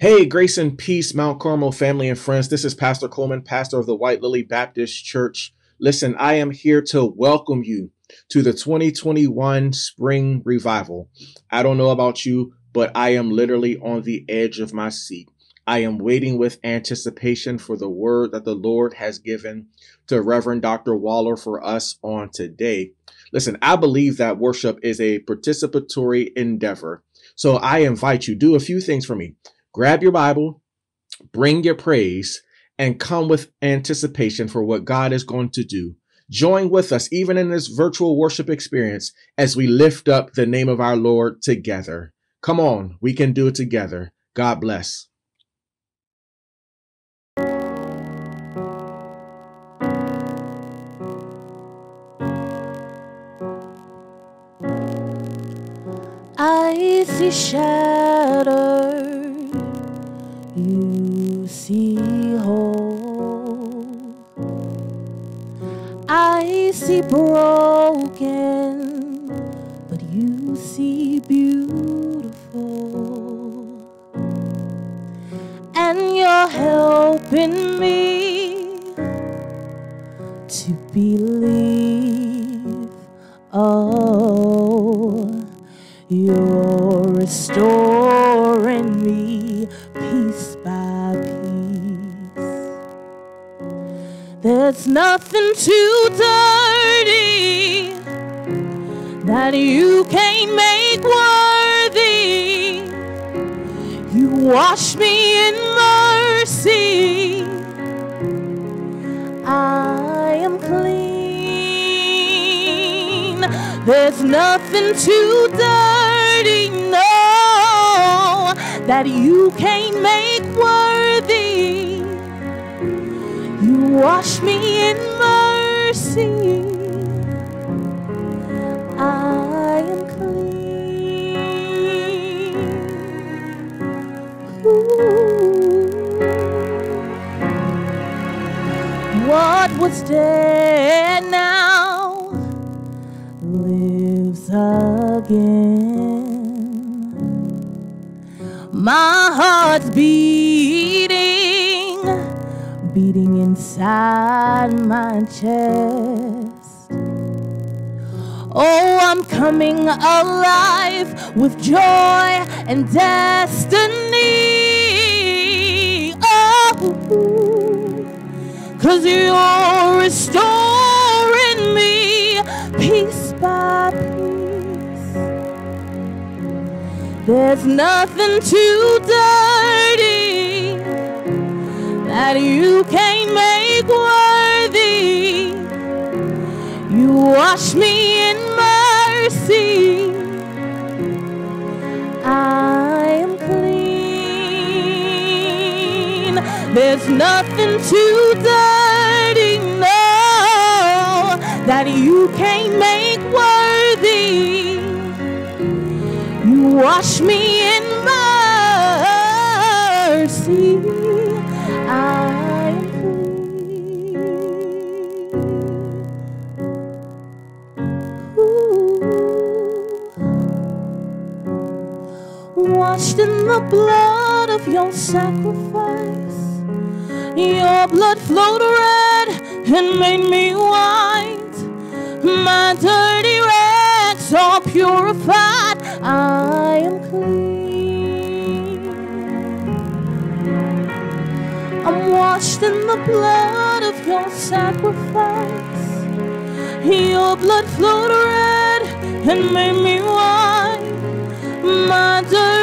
Hey, grace and peace, Mount Carmel family and friends. This is Pastor Coleman, pastor of the White Lily Baptist Church. Listen, I am here to welcome you to the 2021 Spring Revival. I don't know about you, but I am literally on the edge of my seat. I am waiting with anticipation for the word that the Lord has given to Reverend Dr. Waller for us on today. Listen, I believe that worship is a participatory endeavor. So I invite you, do a few things for me grab your Bible, bring your praise, and come with anticipation for what God is going to do. Join with us, even in this virtual worship experience, as we lift up the name of our Lord together. Come on, we can do it together. God bless. I see shadows you see whole. I see broken, but you see beautiful. And you're helping me to believe. Oh, you're restoring There's nothing too dirty that you can't make worthy. You wash me in mercy. I am clean. There's nothing too dirty, no, that you can't make wash me in mercy. I am clean. Ooh. What was dead now lives again. My heart's beating, inside my chest. Oh, I'm coming alive with joy and destiny. Oh, cause you're restoring me piece by piece. There's nothing to dirty that you can't make worthy. You wash me in mercy. I am clean. There's nothing too dirty, no, that you can't make worthy. You wash me in mercy. Washed in the blood of your sacrifice. Your blood flowed red and made me white. My dirty rags all purified. I am clean. I'm washed in the blood of your sacrifice. Your blood flowed red and made me white. My dirty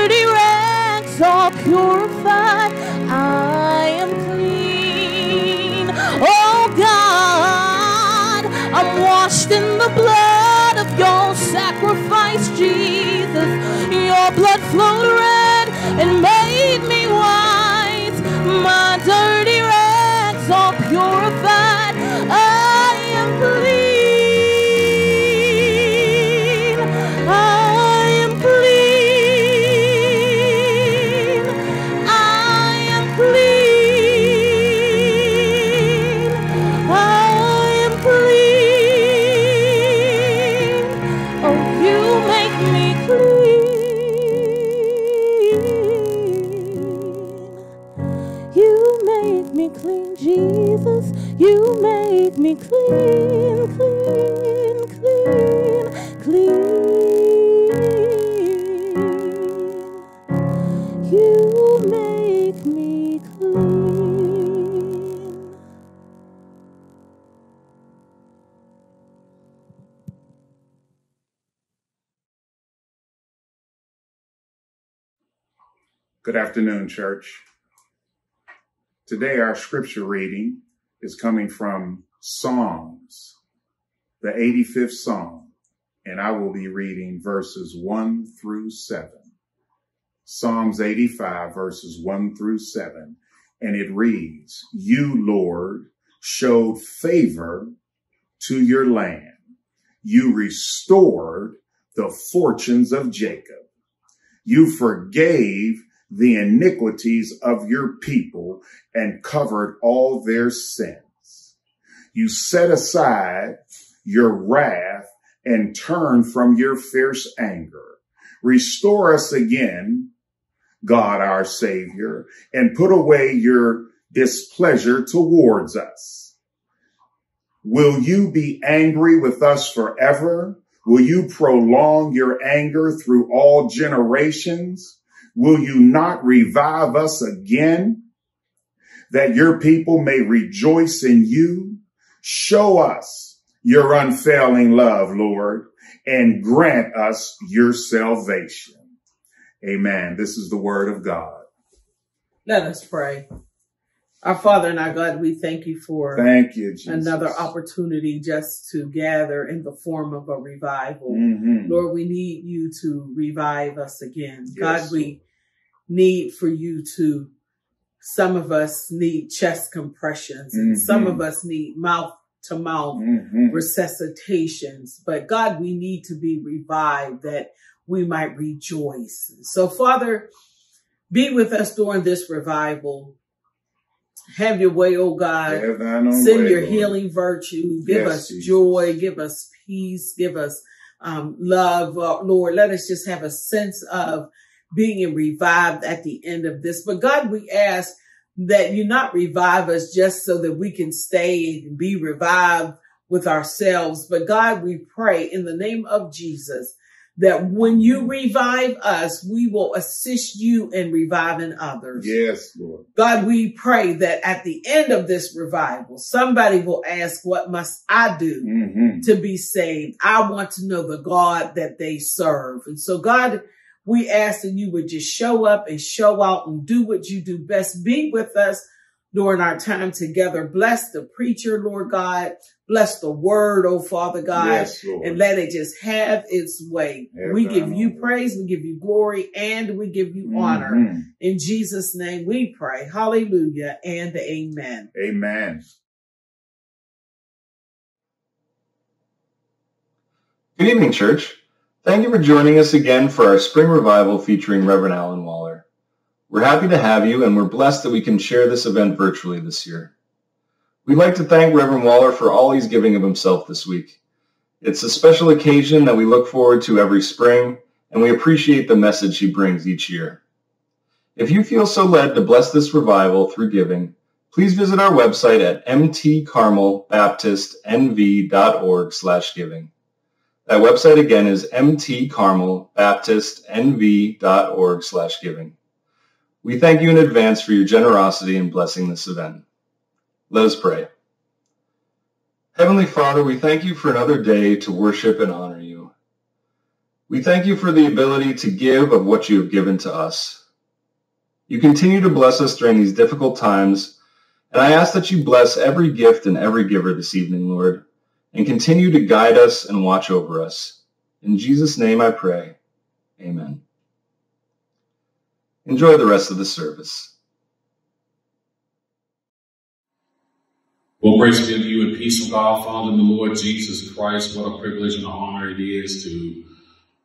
rags all purified. I am clean. Oh God, I'm washed in the blood of your sacrifice, Jesus. Your blood flowed red Jesus. You make me clean, clean, clean, clean. You make me clean. Good afternoon, church. Today, our scripture reading is coming from Psalms, the 85th Psalm, and I will be reading verses 1 through 7. Psalms 85, verses 1 through 7, and it reads, You, Lord, showed favor to your land. You restored the fortunes of Jacob. You forgave the iniquities of your people and covered all their sins. You set aside your wrath and turn from your fierce anger. Restore us again, God our Savior, and put away your displeasure towards us. Will you be angry with us forever? Will you prolong your anger through all generations? Will you not revive us again that your people may rejoice in you? Show us your unfailing love, Lord, and grant us your salvation. Amen. This is the word of God. Let us pray. Our Father and our God, we thank you for Thank you, Jesus. another opportunity just to gather in the form of a revival. Mhm. Lord, we need you to revive us again. Yes. God, we need for you to, some of us need chest compressions and Mhm. some of us need mouth to mouth Mhm. resuscitations. But God, we need to be revived that we might rejoice. So Father, be with us during this revival. Have your way, oh God. Have thine own Send way, your Lord. healing virtue. Give Yes, us Jesus. joy. Give us peace. Give us um, love. Uh, Lord, let us just have a sense of being revived at the end of this. But God, we ask that you not revive us just so that we can stay and be revived with ourselves. But God, we pray in the name of Jesus that when you revive us, we will assist you in reviving others. Yes, Lord. God, we pray that at the end of this revival, somebody will ask, what must I do hmm to be saved? I want to know the God that they serve. And so God, we ask that you would just show up and show out and do what you do best. Be with us during our time together. Bless the preacher, Lord God. Bless the word, oh Father God. Yes, And let it just have its way. We give you praise, we give you glory, and we give you honor. Mhm. In Jesus' name we pray. Hallelujah and amen. Amen. Good evening, church. Thank you for joining us again for our spring revival featuring Reverend Alyn Waller. We're happy to have you and we're blessed that we can share this event virtually this year. We'd like to thank Reverend Waller for all he's giving of himself this week. It's a special occasion that we look forward to every spring and we appreciate the message he brings each year. If you feel so led to bless this revival through giving, please visit our website at mtcarmelbaptistnv.org slash giving. That website again is mtcarmelbaptistnv.org slash giving. We thank you in advance for your generosity in blessing this event. Let us pray. Heavenly Father, we thank you for another day to worship and honor you. We thank you for the ability to give of what you have given to us. You continue to bless us during these difficult times, and I ask that you bless every gift and every giver this evening, Lord and continue to guide us and watch over us. In Jesus' name I pray. Amen. Enjoy the rest of the service. Well, grace be you and peace from God, Father, and the Lord Jesus Christ. What a privilege and an honor it is to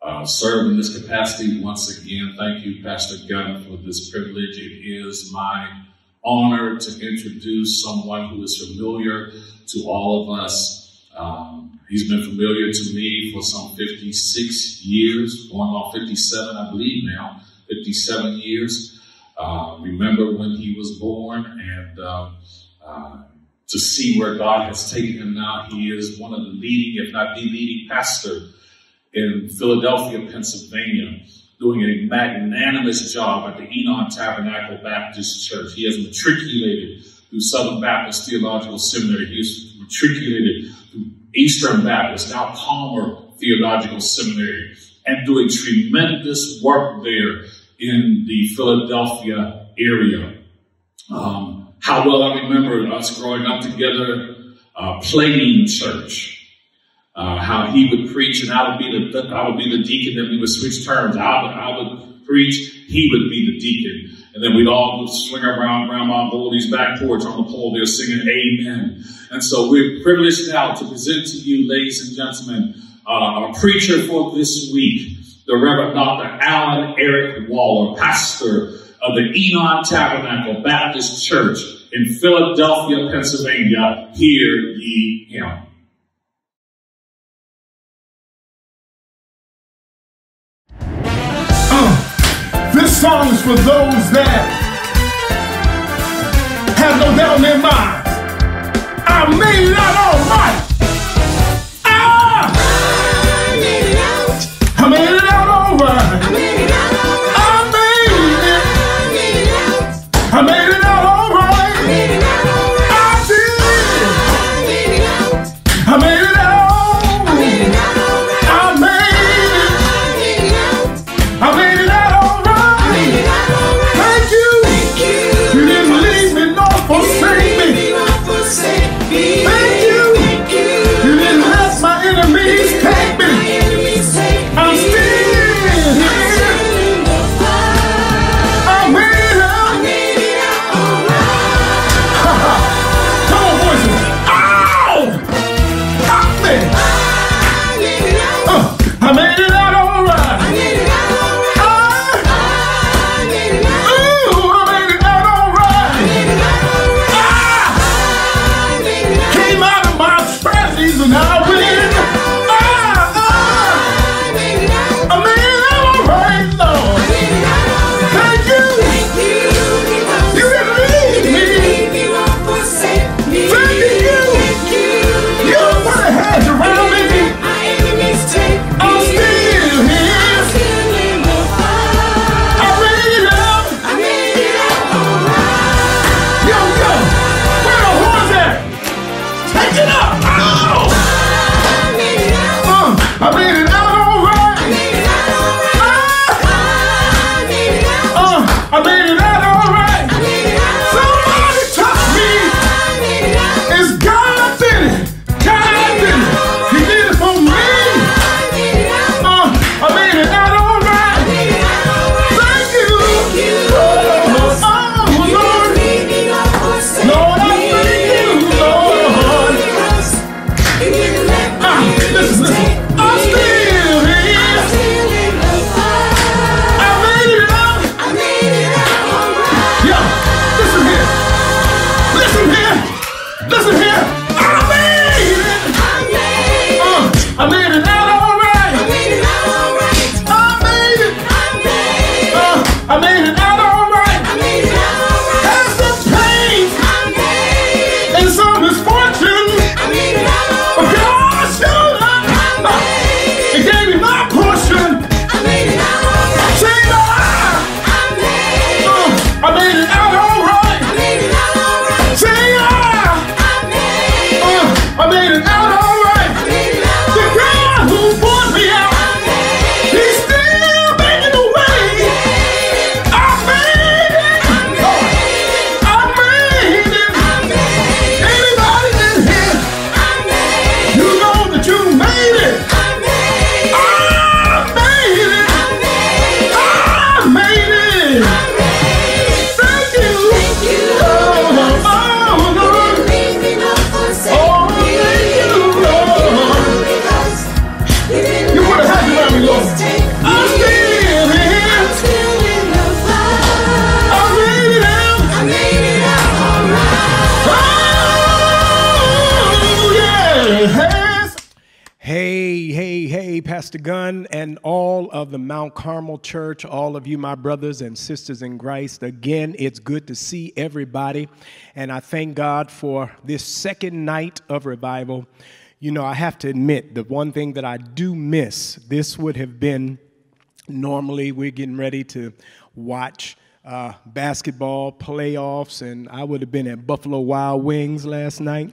uh, serve in this capacity once again. Thank you, Pastor Gunn, for this privilege. It is my honor to introduce someone who is familiar to all of us. Um, he's been familiar to me for some 56 years, going on 57, I believe now, 57 years. uh, remember when he was born and um, uh, to see where God has taken him now. He is one of the leading, if not the leading pastor in Philadelphia, Pennsylvania, doing a magnanimous job at the Enon Tabernacle Baptist Church. He has matriculated through Southern Baptist Theological Seminary. He is matriculated through Eastern Baptist, now Palmer Theological Seminary, and doing tremendous work there in the Philadelphia area. Um, how well I remember us growing up together, uh, playing church. Uh, how he would preach and I would be the I would be the deacon and we would switch turns. I would I would preach, he would be the deacon. And then we'd all swing around Grandma Goldie's back porch on the pole there singing Amen. And so we're privileged now to present to you, ladies and gentlemen, uh, our preacher for this week, the Reverend Dr. Alyn Eric Waller, pastor of the Enon Tabernacle Baptist Church in Philadelphia, Pennsylvania. Hear ye him. Oh, this song is for those that have no doubt in their minds. I made it out all right. Pastor Gunn and all of the Mount Carmel Church, all of you, my brothers and sisters in Christ. Again, it's good to see everybody. And I thank God for this second night of revival. You know, I have to admit, the one thing that I do miss, this would have been normally we're getting ready to watch uh, basketball playoffs, and I would have been at Buffalo Wild Wings last night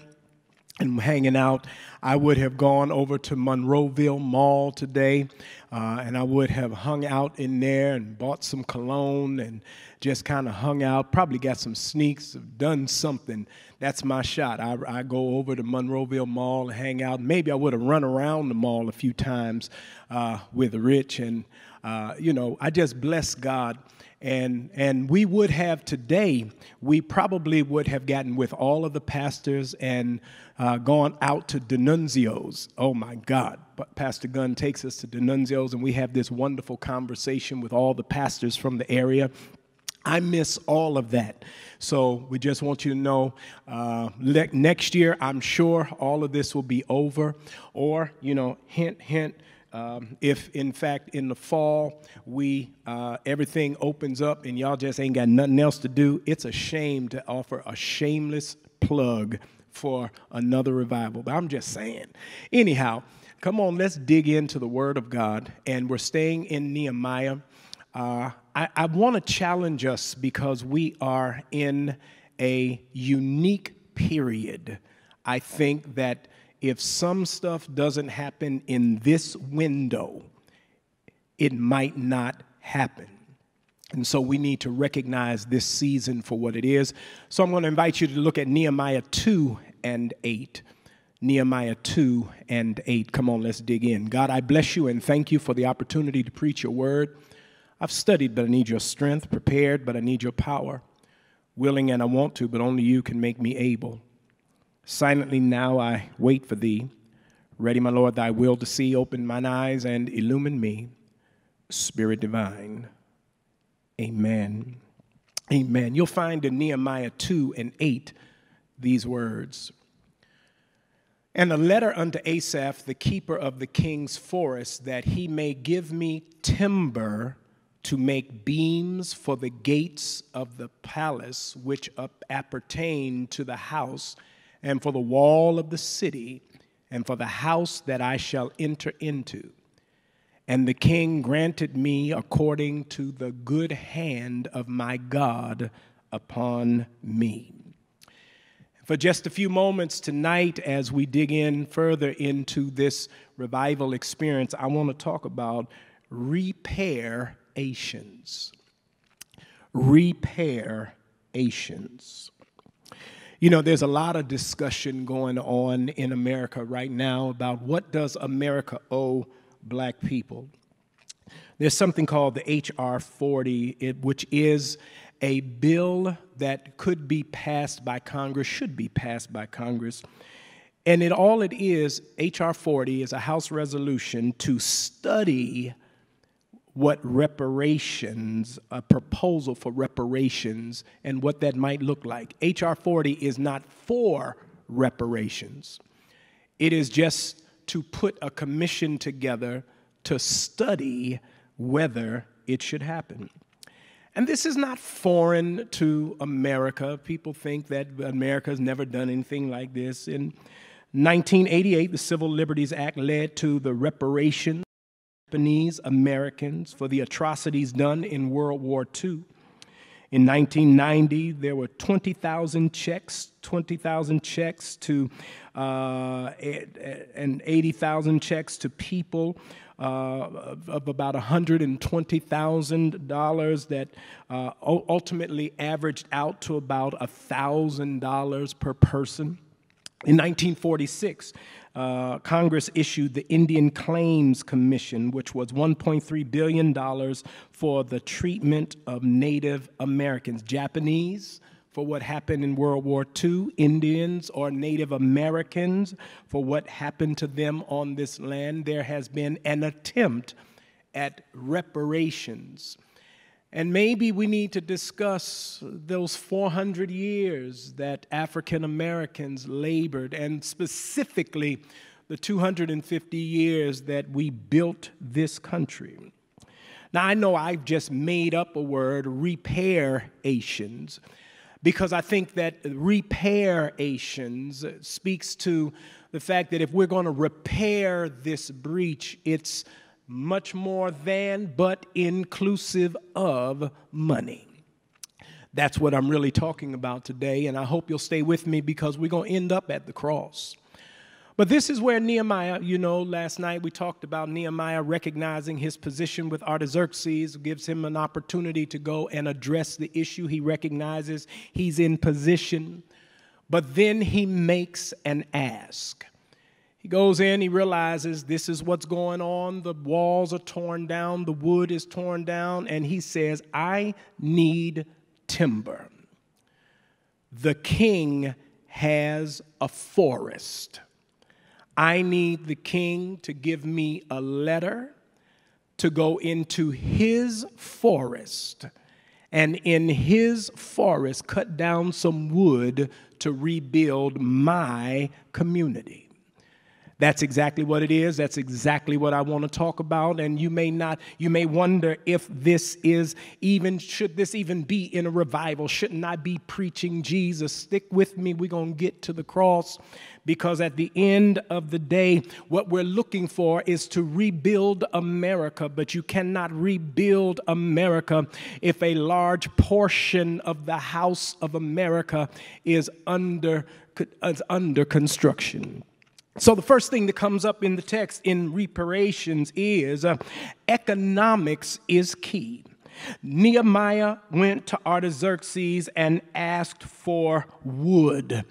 and hanging out. I would have gone over to Monroeville Mall today, uh, and I would have hung out in there and bought some cologne and just kind of hung out. Probably got some sneaks, done something. That's my shot. I, I go over to Monroeville Mall and hang out. Maybe I would have run around the mall a few times uh, with Rich, and uh, you know, I just bless God and, and we would have today, we probably would have gotten with all of the pastors and uh, gone out to Denunzio's. Oh my God. But Pastor Gunn takes us to Denunzio's, and we have this wonderful conversation with all the pastors from the area. I miss all of that. So we just want you to know uh, le- next year, I'm sure all of this will be over. Or, you know, hint, hint, um, if in fact in the fall we uh, everything opens up and y'all just ain't got nothing else to do, it's a shame to offer a shameless plug for another revival. But I'm just saying. Anyhow, come on, let's dig into the Word of God, and we're staying in Nehemiah. Uh, I, I want to challenge us because we are in a unique period. I think that if some stuff doesn't happen in this window, it might not happen. And so we need to recognize this season for what it is. So I'm going to invite you to look at Nehemiah 2 and 8. Nehemiah 2 and 8. Come on, let's dig in. God, I bless you and thank you for the opportunity to preach your word. I've studied, but I need your strength, prepared, but I need your power, willing and I want to, but only you can make me able. Silently now I wait for thee. Ready, my Lord, thy will to see. Open mine eyes and illumine me. Spirit divine. Amen. Amen. You'll find in Nehemiah 2 and 8 these words. And a letter unto Asaph, the keeper of the king's forest, that he may give me timber to make beams for the gates of the palace which appertain to the house and for the wall of the city, and for the house that I shall enter into. And the king granted me according to the good hand of my God upon me. For just a few moments tonight, as we dig in further into this revival experience, I want to talk about reparations. Reparations. You know, there's a lot of discussion going on in America right now about what does America owe black people. There's something called the H.R. 40, which is a bill that could be passed by Congress, should be passed by Congress. And it all it is, H.R. 40 is a House resolution to study what reparations, a proposal for reparations, and what that might look like. H.R. 40 is not for reparations, it is just to put a commission together to study whether it should happen. And this is not foreign to America. People think that America has never done anything like this. In 1988, the Civil Liberties Act led to the reparations Japanese Americans for the atrocities done in World War II. In 1990, there were 20,000 checks, 20,000 checks to, uh, and 80,000 checks to people uh, of, about $120,000 that uh, ultimately averaged out to about $1,000 per person. In 1946, uh, Congress issued the Indian Claims Commission, which was $1.3 billion for the treatment of Native Americans, Japanese for what happened in World War II, Indians or Native Americans for what happened to them on this land. There has been an attempt at reparations. And maybe we need to discuss those 400 years that African Americans labored, and specifically the 250 years that we built this country. Now, I know I've just made up a word, reparations, because I think that reparations speaks to the fact that if we're going to repair this breach, it's much more than, but inclusive of money. That's what I'm really talking about today, and I hope you'll stay with me because we're going to end up at the cross. But this is where Nehemiah, you know, last night we talked about Nehemiah recognizing his position with Artaxerxes, gives him an opportunity to go and address the issue. He recognizes he's in position, but then he makes an ask. He goes in, he realizes this is what's going on. The walls are torn down, the wood is torn down, and he says, I need timber. The king has a forest. I need the king to give me a letter to go into his forest and in his forest cut down some wood to rebuild my community. That's exactly what it is. That's exactly what I want to talk about. And you may not, you may wonder if this is even, should this even be in a revival? Shouldn't I be preaching Jesus? Stick with me. We're going to get to the cross because at the end of the day, what we're looking for is to rebuild America, but you cannot rebuild America if a large portion of the house of America is under, is under construction. So, the first thing that comes up in the text in reparations is uh, economics is key. Nehemiah went to Artaxerxes and asked for wood.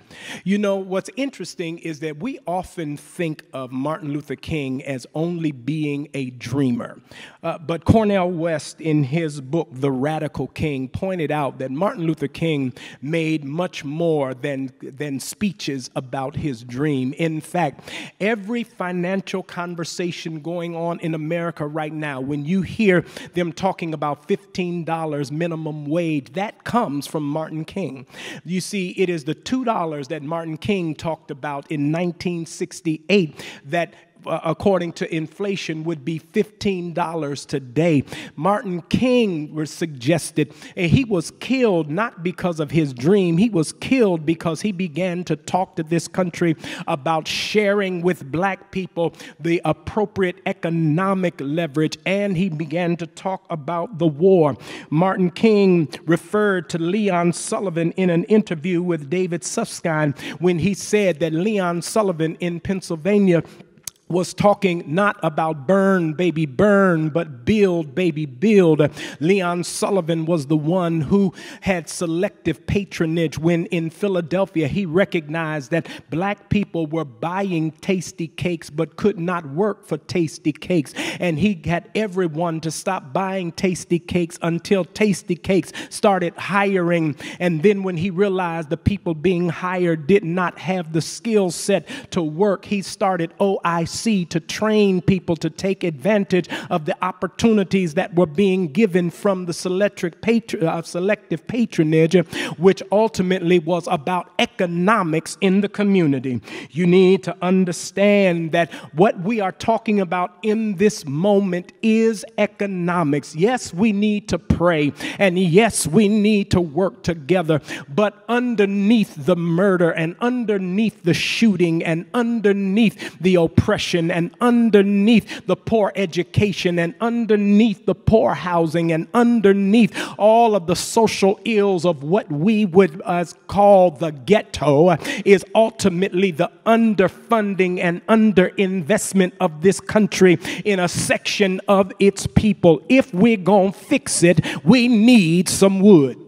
You know, what's interesting is that we often think of Martin Luther King as only being a dreamer. Uh, but Cornel West, in his book, The Radical King, pointed out that Martin Luther King made much more than, than speeches about his dream. In fact, every financial conversation going on in America right now, when you hear them talking about $15 minimum wage. That comes from Martin King. You see, it is the $2 that Martin King talked about in 1968 that Uh, according to inflation, would be $15 today. Martin King was suggested, and he was killed not because of his dream, he was killed because he began to talk to this country about sharing with black people the appropriate economic leverage, and he began to talk about the war. Martin King referred to Leon Sullivan in an interview with David Susskind when he said that Leon Sullivan in Pennsylvania was talking not about burn, baby, burn, but build, baby, build. Leon Sullivan was the one who had selective patronage when in Philadelphia he recognized that black people were buying Tastykakes but could not work for Tastykakes. And he had everyone to stop buying Tastykakes until Tastykakes started hiring. And then when he realized the people being hired did not have the skill set to work, he started OIC to train people to take advantage of the opportunities that were being given from the uh, selective patronage, which ultimately was about economics in the community. You need to understand that what we are talking about in this moment is economics. Yes, we need to pray, and yes, we need to work together, but underneath the murder and underneath the shooting and underneath the oppression, oppression and underneath the poor education and underneath the poor housing and underneath all of the social ills of what we would uh, call the ghetto is ultimately the underfunding and underinvestment of this country in a section of its people. If we're going to fix it, we need some wood.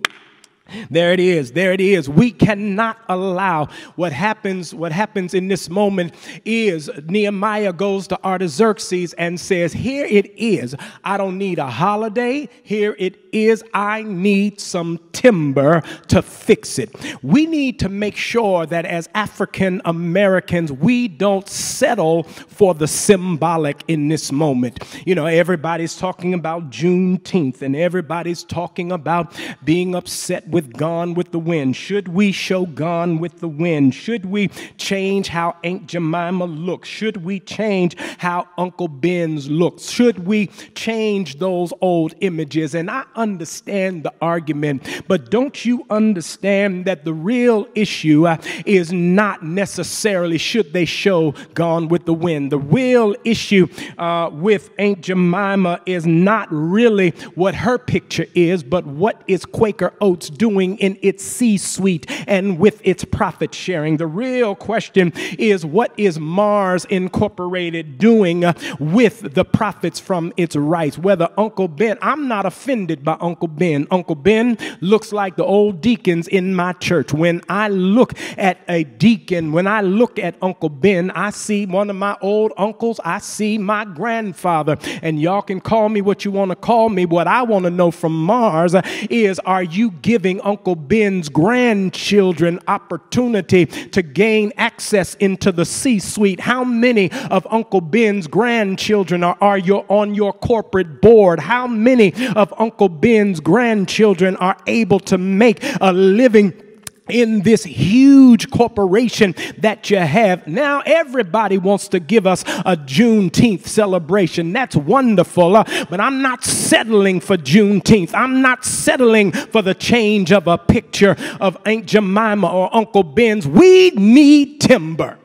There it is. There it is. We cannot allow what happens. What happens in this moment is Nehemiah goes to Artaxerxes and says, Here it is. I don't need a holiday. Here it is. I need some timber to fix it. We need to make sure that as African Americans, we don't settle for the symbolic in this moment. You know, everybody's talking about Juneteenth and everybody's talking about being upset with with Gone with the Wind? Should we show Gone with the Wind? Should we change how Aunt Jemima looks? Should we change how Uncle Ben's looks? Should we change those old images? And I understand the argument, but don't you understand that the real issue uh, is not necessarily should they show Gone with the Wind? The real issue uh, with Aunt Jemima is not really what her picture is, but what is Quaker Oats doing in its C suite and with its profit sharing? The real question is what is Mars Incorporated doing with the profits from its rights? Whether Uncle Ben, I'm not offended by Uncle Ben. Uncle Ben looks like the old deacons in my church. When I look at a deacon, when I look at Uncle Ben, I see one of my old uncles, I see my grandfather. And y'all can call me what you want to call me. What I want to know from Mars is are you giving Uncle Ben's grandchildren opportunity to gain access into the C suite? How many of Uncle Ben's grandchildren are, are you on your corporate board? How many of Uncle Ben's grandchildren are able to make a living? In this huge corporation that you have. Now, everybody wants to give us a Juneteenth celebration. That's wonderful, uh, but I'm not settling for Juneteenth. I'm not settling for the change of a picture of Aunt Jemima or Uncle Ben's. We need timber.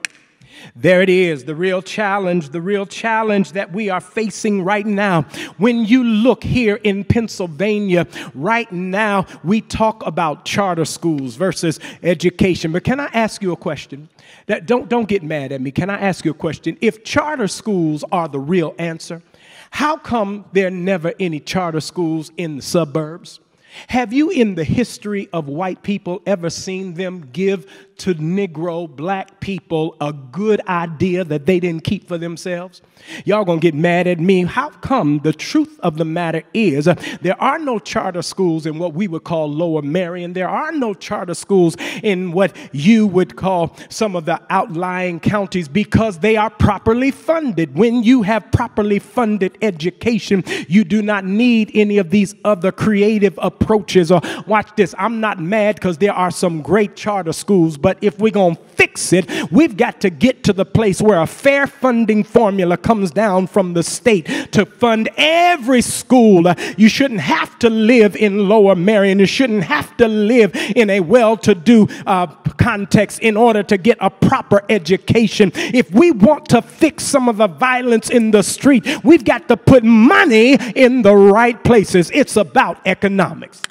There it is, the real challenge, the real challenge that we are facing right now. When you look here in Pennsylvania, right now, we talk about charter schools versus education. But can I ask you a question? That don't, don't get mad at me. Can I ask you a question? If charter schools are the real answer, how come there are never any charter schools in the suburbs? Have you, in the history of white people, ever seen them give to Negro black people a good idea that they didn't keep for themselves? Y'all gonna get mad at me. How come the truth of the matter is uh, there are no charter schools in what we would call Lower Merion? There are no charter schools in what you would call some of the outlying counties because they are properly funded. When you have properly funded education, you do not need any of these other creative approaches. Or watch this, I'm not mad because there are some great charter schools, but if we're going to fix it, we've got to get to the place where a fair funding formula comes down from the state to fund every school. You shouldn't have to live in Lower Merion. You shouldn't have to live in a well to do uh, context in order to get a proper education. If we want to fix some of the violence in the street, we've got to put money in the right places. It's about economics.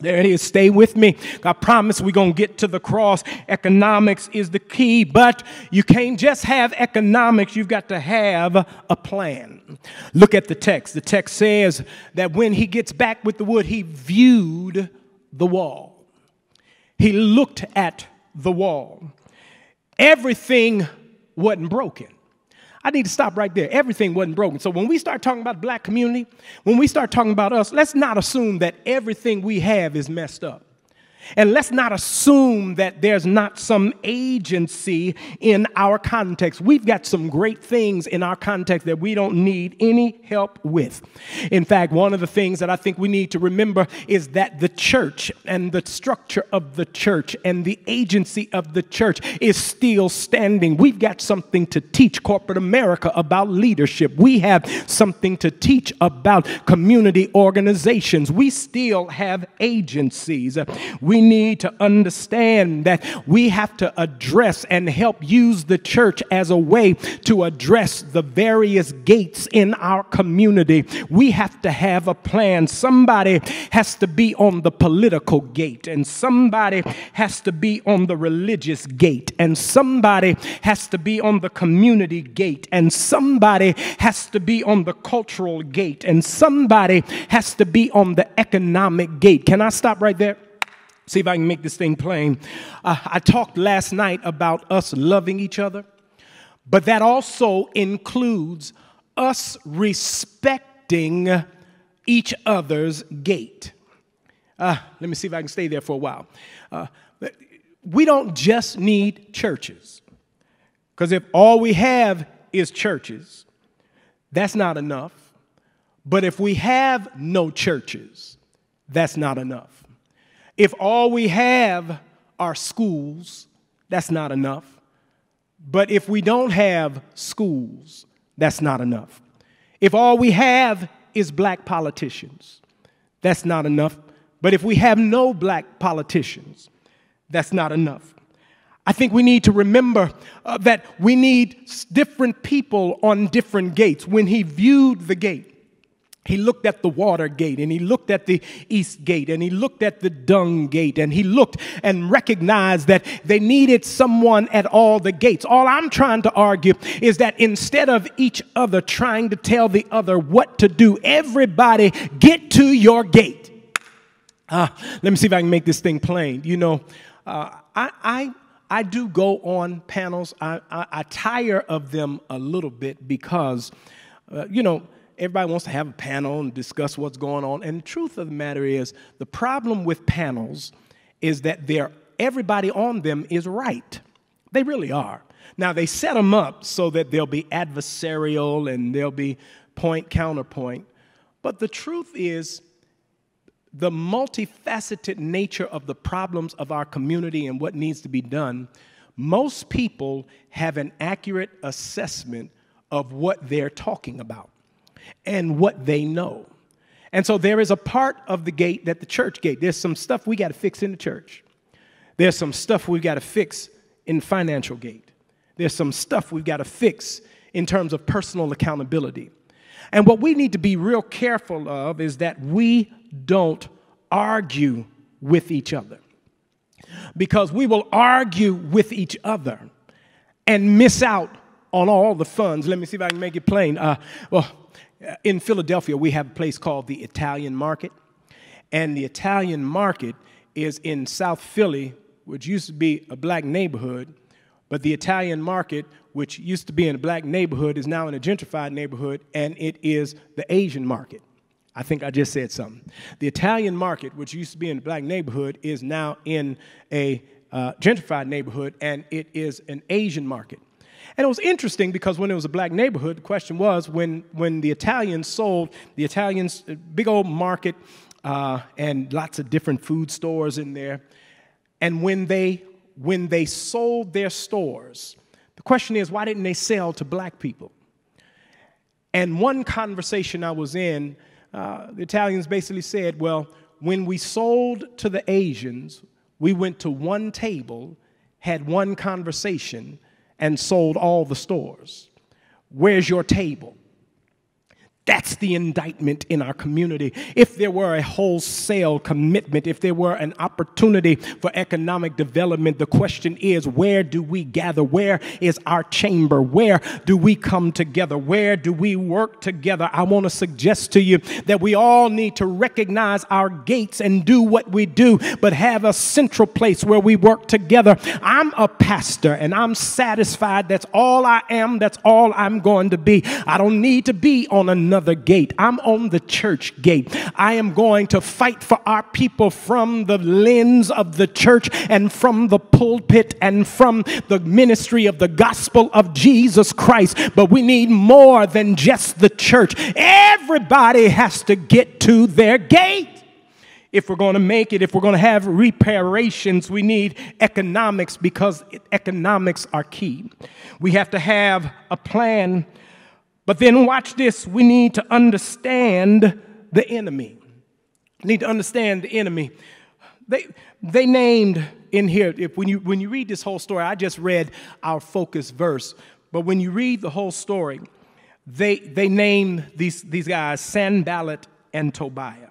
There it is. Stay with me. I promise we're going to get to the cross. Economics is the key, but you can't just have economics. You've got to have a plan. Look at the text. The text says that when he gets back with the wood, he viewed the wall. He looked at the wall. Everything wasn't broken. I need to stop right there. Everything wasn't broken. So when we start talking about the black community, when we start talking about us, let's not assume that everything we have is messed up. And let's not assume that there's not some agency in our context. We've got some great things in our context that we don't need any help with. In fact, one of the things that I think we need to remember is that the church and the structure of the church and the agency of the church is still standing. We've got something to teach corporate America about leadership. We have something to teach about community organizations. We still have agencies. We we need to understand that we have to address and help use the church as a way to address the various gates in our community. We have to have a plan. Somebody has to be on the political gate, and somebody has to be on the religious gate, and somebody has to be on the community gate, and somebody has to be on the cultural gate, and somebody has to be on the economic gate. Can I stop right there? See if I can make this thing plain. Uh, I talked last night about us loving each other, but that also includes us respecting each other's gate. Uh, let me see if I can stay there for a while. Uh, we don't just need churches, because if all we have is churches, that's not enough. But if we have no churches, that's not enough. If all we have are schools, that's not enough. But if we don't have schools, that's not enough. If all we have is black politicians, that's not enough. But if we have no black politicians, that's not enough. I think we need to remember uh, that we need different people on different gates. When he viewed the gate, he looked at the water gate and he looked at the east gate and he looked at the dung gate and he looked and recognized that they needed someone at all the gates. All I'm trying to argue is that instead of each other trying to tell the other what to do, everybody get to your gate. Uh, let me see if I can make this thing plain. You know, uh, I, I, I do go on panels. I, I, I, tire of them a little bit because, uh, you know, everybody wants to have a panel and discuss what's going on. And the truth of the matter is, the problem with panels is that they're, everybody on them is right. They really are. Now, they set them up so that they'll be adversarial and they'll be point counterpoint. But the truth is, the multifaceted nature of the problems of our community and what needs to be done, most people have an accurate assessment of what they're talking about and what they know. And so there is a part of the gate that the church gate, there's some stuff we got to fix in the church. There's some stuff we've got to fix in financial gate. There's some stuff we've got to fix in terms of personal accountability. And what we need to be real careful of is that we don't argue with each other. Because we will argue with each other and miss out on all the funds. Let me see if I can make it plain. Uh, well, in Philadelphia, we have a place called the Italian Market. And the Italian Market is in South Philly, which used to be a black neighborhood. But the Italian Market, which used to be in a black neighborhood, is now in a gentrified neighborhood, and it is the Asian market. I think I just said something. The Italian market, which used to be in a black neighborhood, is now in a uh, gentrified neighborhood, and it is an Asian market. And it was interesting because when it was a black neighborhood, the question was when, when the Italians sold, the Italians, uh, big old market uh, and lots of different food stores in there. And when they, when they sold their stores, the question is, why didn't they sell to black people? And one conversation I was in, uh, the Italians basically said, well, when we sold to the Asians, we went to one table, had one conversation, and sold all the stores. Where's your table? That's the indictment in our community. If there were a wholesale commitment, if there were an opportunity for economic development, the question is where do we gather? Where is our chamber? Where do we come together? Where do we work together? I want to suggest to you that we all need to recognize our gates and do what we do, but have a central place where we work together. I'm a pastor and I'm satisfied. That's all I am. That's all I'm going to be. I don't need to be on another another gate. I'm on the church gate. I am going to fight for our people from the lens of the church and from the pulpit and from the ministry of the gospel of Jesus Christ. But we need more than just the church. Everybody has to get to their gate. If we're going to make it, if we're going to have reparations, we need economics because economics are key. We have to have a plan but then watch this. We need to understand the enemy. Need to understand the enemy. They, they named in here, if when you when you read this whole story, I just read our focus verse, but when you read the whole story, they they name these, these guys Sanballat and Tobiah.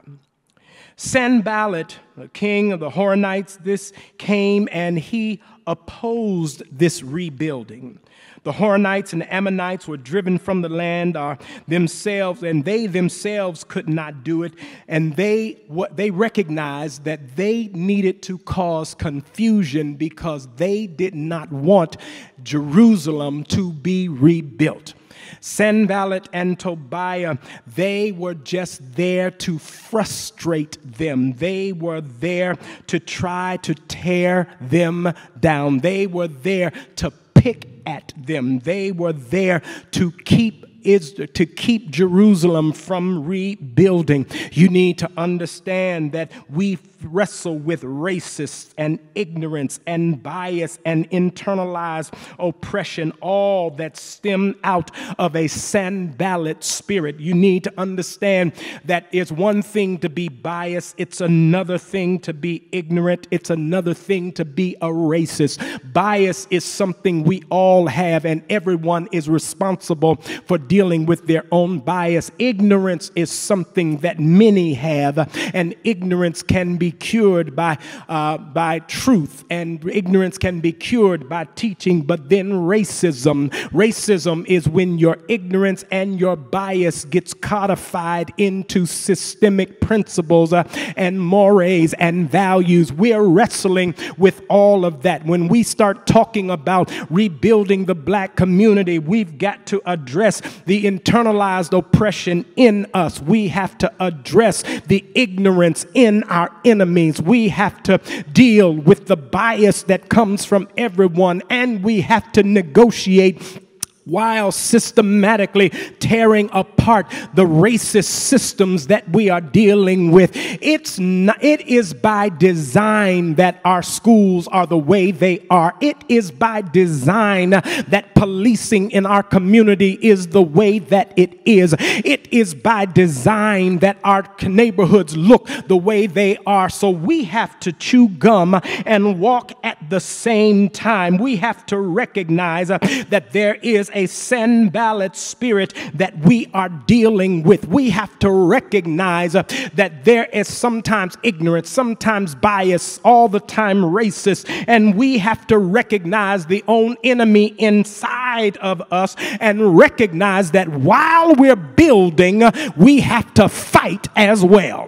Sanballat, the king of the Horonites, this came and he opposed this rebuilding. The Horonites and the Ammonites were driven from the land uh, themselves, and they themselves could not do it. And they, what, they recognized that they needed to cause confusion because they did not want Jerusalem to be rebuilt. Sanballat and Tobiah, they were just there to frustrate them. They were there to try to tear them down. They were there to pick at them. They were there to keep is to keep Jerusalem from rebuilding. You need to understand that we wrestle with racist and ignorance and bias and internalized oppression, all that stem out of a Sanballat spirit. You need to understand that it's one thing to be biased, it's another thing to be ignorant, it's another thing to be a racist. Bias is something we all have, and everyone is responsible for dealing with their own bias. Ignorance is something that many have, and ignorance can be cured by, uh, by truth, and ignorance can be cured by teaching. But then racism racism is when your ignorance and your bias gets codified into systemic principles uh, and mores and values. We're wrestling with all of that. When we start talking about rebuilding the black community, we've got to address the internalized oppression in us. We have to address the ignorance in our enemies. We have to deal with the bias that comes from everyone, and we have to negotiate while systematically tearing apart the racist systems that we are dealing with. It's not, it is by design that our schools are the way they are. It is by design that policing in our community is the way that it is. It is by design that our neighborhoods look the way they are. So we have to chew gum and walk at the same time. We have to recognize that there is a Sanballat spirit that we are dealing with. We have to recognize uh, that there is sometimes ignorance, sometimes bias, all the time racist, and we have to recognize the own enemy inside of us and recognize that while we're building, uh, we have to fight as well.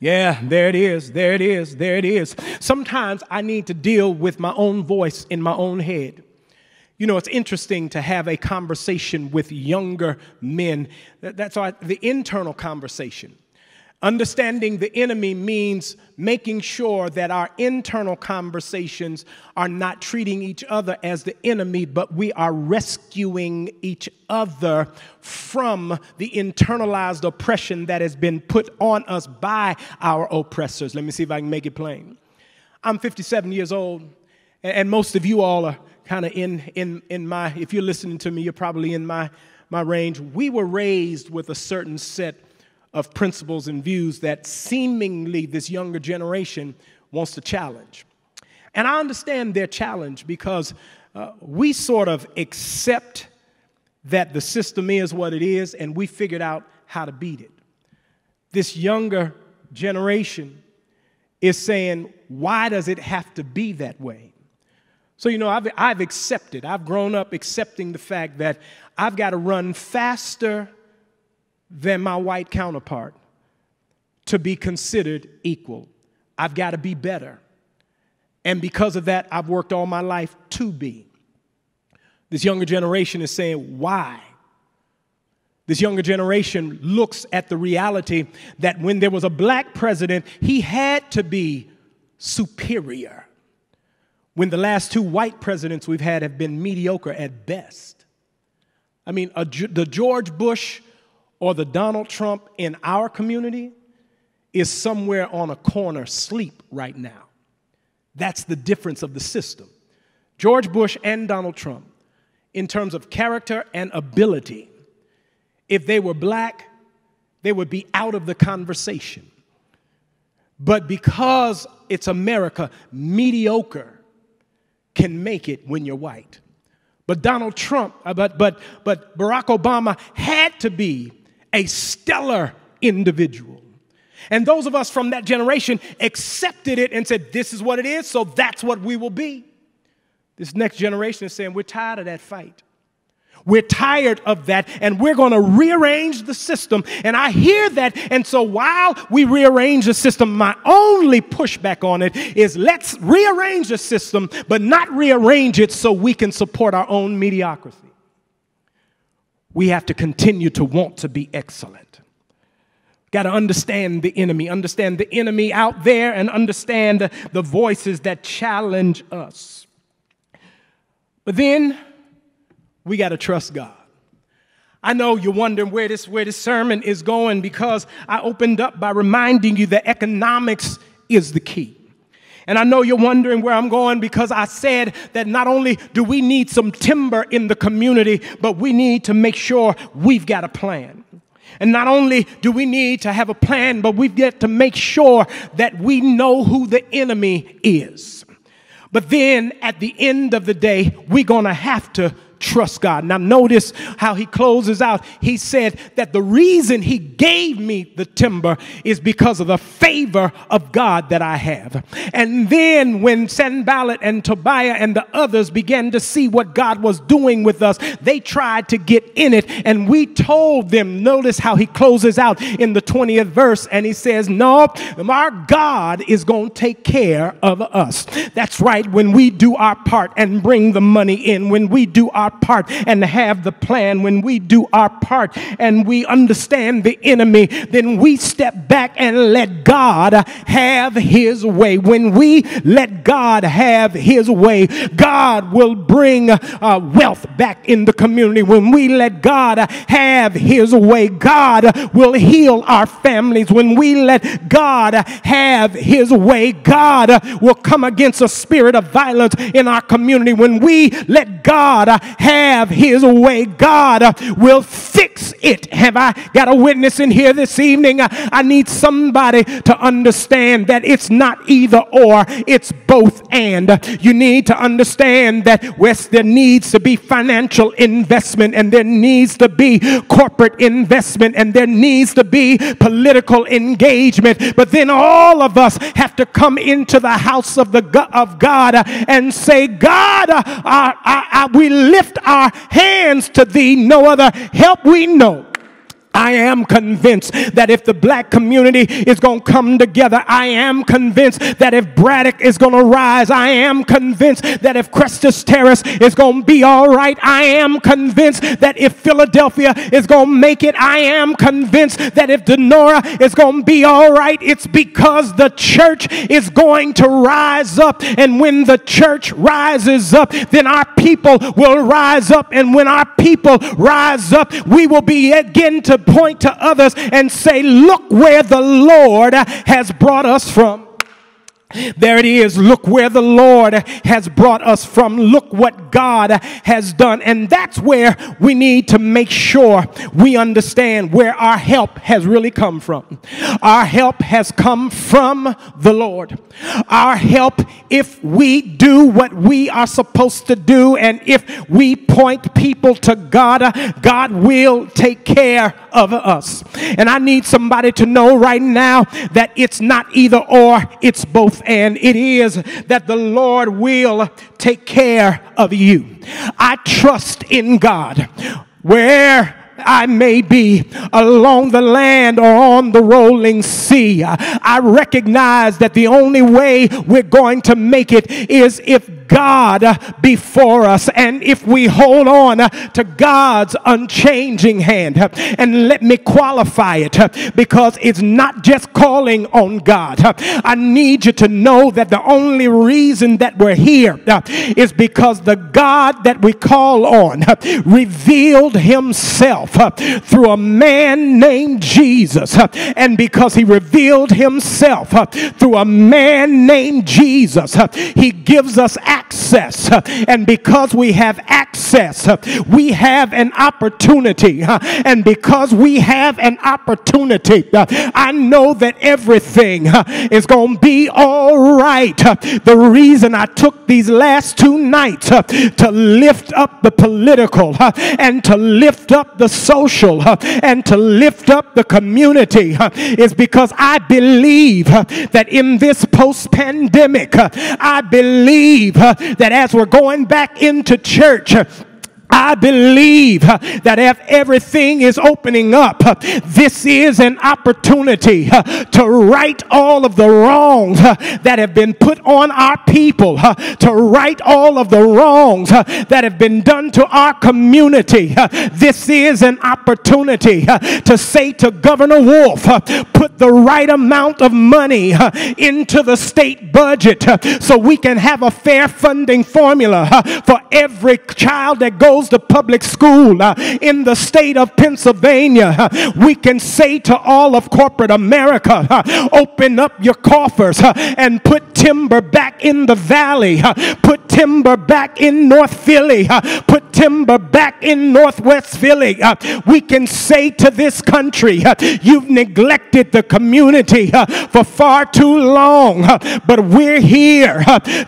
Yeah, there it is, there it is, there it is. Sometimes I need to deal with my own voice in my own head. You know, it's interesting to have a conversation with younger men. That's why the internal conversation. Understanding the enemy means making sure that our internal conversations are not treating each other as the enemy, but we are rescuing each other from the internalized oppression that has been put on us by our oppressors. Let me see if I can make it plain. I'm 57 years old, and most of you all are kind of in, in, in my, if you're listening to me, you're probably in my, my range. We were raised with a certain set of principles and views that seemingly this younger generation wants to challenge. And I understand their challenge because uh, we sort of accept that the system is what it is and we figured out how to beat it. This younger generation is saying, why does it have to be that way? So, you know, I've, I've accepted, I've grown up accepting the fact that I've got to run faster than my white counterpart to be considered equal. I've got to be better. And because of that, I've worked all my life to be. This younger generation is saying, why? This younger generation looks at the reality that when there was a black president, he had to be superior when the last two white presidents we've had have been mediocre at best. I mean, a, the George Bush or the Donald Trump in our community is somewhere on a corner sleep right now. That's the difference of the system. George Bush and Donald Trump, in terms of character and ability, if they were black, they would be out of the conversation. But because it's America, mediocre can make it when you're white. But Donald Trump, uh, but, but, but Barack Obama had to be a stellar individual. And those of us from that generation accepted it and said, This is what it is, so that's what we will be. This next generation is saying, We're tired of that fight. We're tired of that and we're going to rearrange the system. And I hear that. And so while we rearrange the system, my only pushback on it is let's rearrange the system, but not rearrange it so we can support our own mediocrity. We have to continue to want to be excellent. Got to understand the enemy, understand the enemy out there, and understand the voices that challenge us. But then, we got to trust God. I know you're wondering where this, where this sermon is going because I opened up by reminding you that economics is the key. And I know you're wondering where I'm going because I said that not only do we need some timber in the community, but we need to make sure we've got a plan. And not only do we need to have a plan, but we've got to make sure that we know who the enemy is. But then at the end of the day, we're going to have to trust God. Now, notice how he closes out. He said that the reason he gave me the timber is because of the favor of God that I have. And then when Sanballat and Tobiah and the others began to see what God was doing with us, they tried to get in it. And we told them, notice how he closes out in the 20th verse, and he says, No, our God is going to take care of us. That's right. When we do our part and bring the money in, when we do our part and have the plan, when we do our part and we understand the enemy, then we step back and let God have his way. When we let God have his way, God will bring uh, wealth back in the community. When we let God have his way, God will heal our families. When we let God have his way, God will come against a spirit of violence in our community. When we let God have his way, God uh, will fix it. Have I got a witness in here this evening? Uh, I need somebody to understand that it's not either or, it's both and. You need to understand that where there needs to be financial investment and there needs to be corporate investment and there needs to be political engagement, but then all of us have to come into the house of the of God uh, and say, God, uh, we lift our hands to thee, no other help we know. I am convinced that if the black community is going to come together, I am convinced that if Braddock is going to rise, I am convinced that if Crestas Terrace is going to be all right, I am convinced that if Philadelphia is going to make it, I am convinced that if Donora is going to be all right, it's because the church is going to rise up. And when the church rises up, then our people will rise up. And when our people rise up, we will begin to point to others and say, Look where the Lord has brought us from. There it is. Look where the Lord has brought us from. Look what God has done. And that's where we need to make sure we understand where our help has really come from. Our help has come from the Lord. Our help, if we do what we are supposed to do and if we point people to God, God will take care of us. And I need somebody to know right now that it's not either or, it's both and it is that the Lord will take care of you. I trust in God. Where I may be along the land or on the rolling sea. I recognize that the only way we're going to make it is if God before us and if we hold on to God's unchanging hand. And let me qualify it because it's not just calling on God. I need you to know that the only reason that we're here is because the God that we call on revealed himself through a man named Jesus. And because he revealed himself through a man named Jesus, he gives us access access. And because we have access, we have an opportunity. And because we have an opportunity, I know that everything is going to be all right. The reason I took these last two nights to lift up the political and to lift up the social and to lift up the community is because I believe that in this post pandemic, I believe that as we're going back into church, I believe uh, that if everything is opening up, uh, this is an opportunity uh, to right all of the wrongs that have been put on our people, to right all of the wrongs that have been done to our community. This is an opportunity to say to Governor Wolf, put the right amount of money into the state budget so we can have a fair funding formula for every child that goes to public school uh, in the state of Pennsylvania, uh, we can say to all of corporate America, uh, open up your coffers uh, and put timber back in the valley, uh, put timber back in North Philly, uh, put timber back in Northwest Philly. We can say to this country, you've neglected the community for far too long, but we're here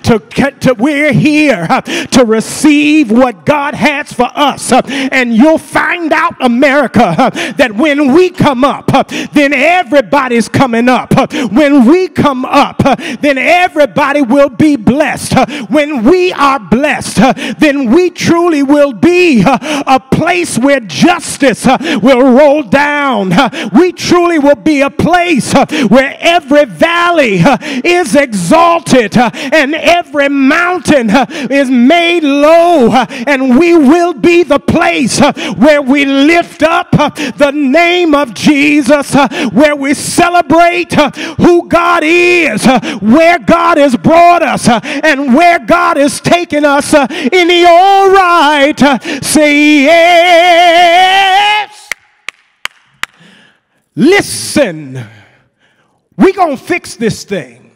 to, to we're here to receive what God has for us. And you'll find out, America, that when we come up, then everybody's coming up. When we come up, then everybody will be blessed. When we are blessed, then we truly will be a place where justice will roll down. We truly will be a place where every valley is exalted and every mountain is made low, and we will be the place uh, where we lift up uh, the name of Jesus, uh, where we celebrate who God is, where God has brought us, and where God has taken us. In the all right, say yes. Listen, we gonna fix this thing.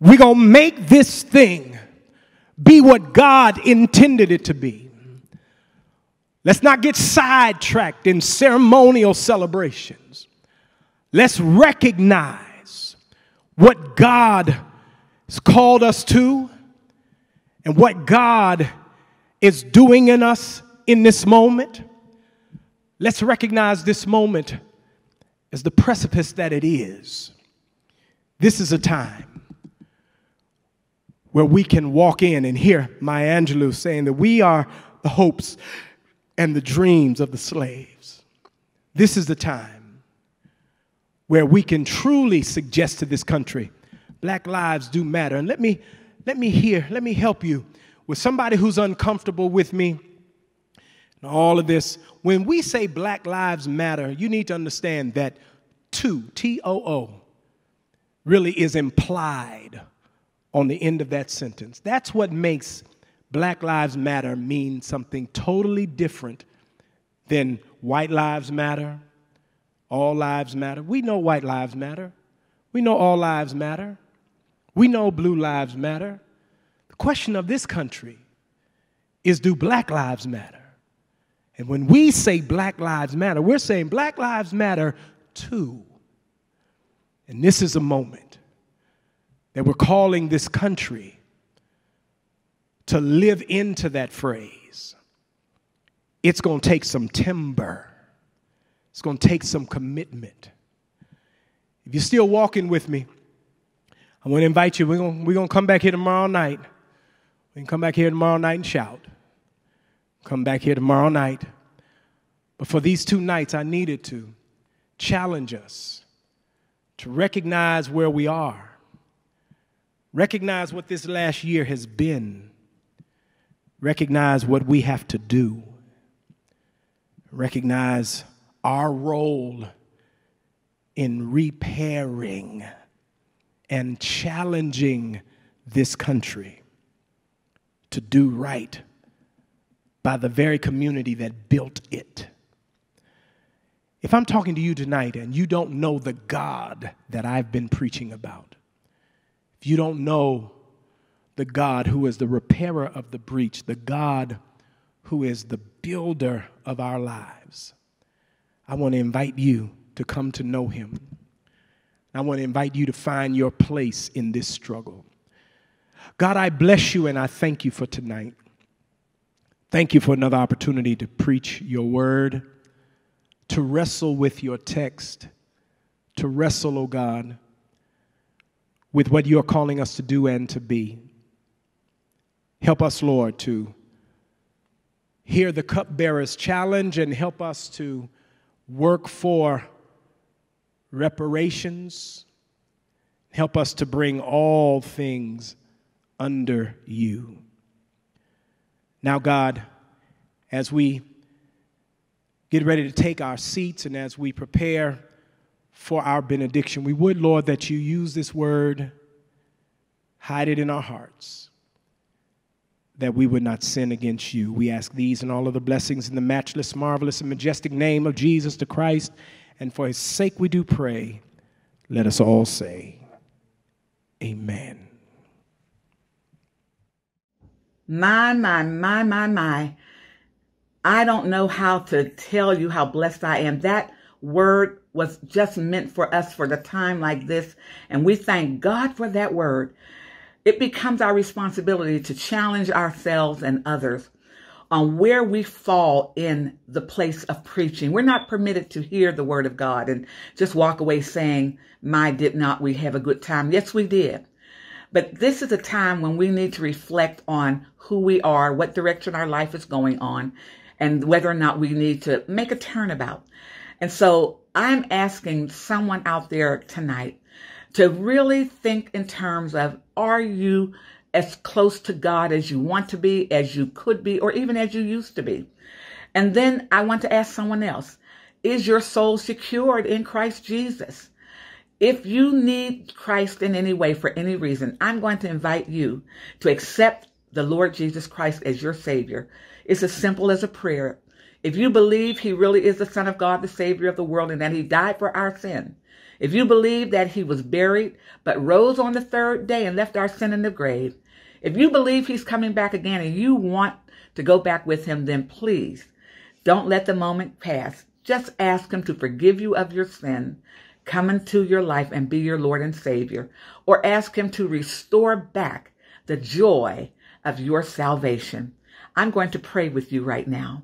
we gonna make this thing be what God intended it to be. Let's not get sidetracked in ceremonial celebrations. Let's recognize what God has called us to and what God is doing in us in this moment. Let's recognize this moment as the precipice that it is. This is a time where we can walk in and hear Maya Angelou saying that we are the hopes and the dreams of the slaves. This is the time where we can truly suggest to this country black lives do matter. And let me let me hear, let me help you with somebody who's uncomfortable with me and all of this. When we say black lives matter, you need to understand that two, T O O, really is implied on the end of that sentence. That's what makes Black Lives Matter mean something totally different than white lives matter, all lives matter. We know white lives matter. We know all lives matter. We know blue lives matter. The question of this country is do black lives matter? And when we say black lives matter, we're saying black lives matter too. And this is a moment that we're calling this country to live into that phrase. It's going to take some timber, it's going to take some commitment. If you're still walking with me, I want to invite you. We're going we're to come back here tomorrow night. We can come back here tomorrow night and shout. Come back here tomorrow night. But for these two nights, I needed to challenge us to recognize where we are, recognize what this last year has been, recognize what we have to do, recognize our role in repairing and challenging this country to do right by the very community that built it. If I'm talking to you tonight and you don't know the God that I've been preaching about, if you don't know the God who is the repairer of the breach, the God who is the builder of our lives, I want to invite you to come to know him. I want to invite you to find your place in this struggle. God, I bless you and I thank you for tonight. Thank you for another opportunity to preach your word, to wrestle with your text, to wrestle, oh God, with what you're calling us to do and to be. Help us, Lord, to hear the cupbearer's challenge and help us to work for reparations. Help us to bring all things under you. Now, God, as we get ready to take our seats and as we prepare for our benediction, we would, Lord, that you use this word, hide it in our hearts, that we would not sin against you. We ask these and all of the blessings in the matchless, marvelous, and majestic name of Jesus the Christ. And for his sake we do pray. Let us all say, Amen. My, my, my, my, my. I don't know how to tell you how blessed I am. That word was just meant for us for the time like this. And we thank God for that word. It becomes our responsibility to challenge ourselves and others on where we fall in the place of preaching. We're not permitted to hear the word of God and just walk away saying, my did not we have a good time? Yes, we did. But this is a time when we need to reflect on who we are, what direction our life is going on, and whether or not we need to make a turnabout. And so I'm asking someone out there tonight to really think in terms of are you as close to God as you want to be, as you could be, or even as you used to be? And then I want to ask someone else is your soul secured in Christ Jesus? If you need Christ in any way for any reason, I'm going to invite you to accept the Lord Jesus Christ as your Savior. It's as simple as a prayer. If you believe He really is the Son of God, the Savior of the world, and that He died for our sin, if you believe that He was buried but rose on the third day and left our sin in the grave, if you believe He's coming back again and you want to go back with Him, then please don't let the moment pass. Just ask Him to forgive you of your sin, come into your life and be your Lord and Savior, or ask Him to restore back the joy of your salvation. I'm going to pray with you right now.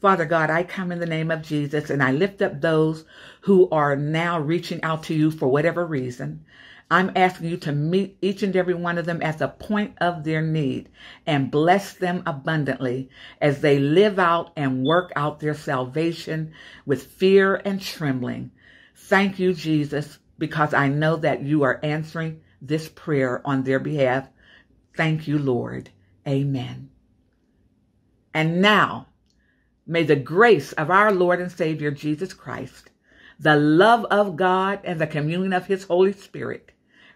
Father God, I come in the name of Jesus and I lift up those who are now reaching out to you for whatever reason. I'm asking you to meet each and every one of them at the point of their need and bless them abundantly as they live out and work out their salvation with fear and trembling. Thank you, Jesus, because I know that you are answering this prayer on their behalf. Thank you, Lord. Amen. And now, may the grace of our Lord and Savior Jesus Christ, the love of God, and the communion of his Holy Spirit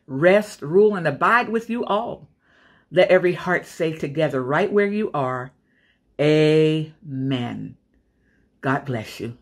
rest, rule, and abide with you all. Let every heart say together, right where you are, Amen. God bless you.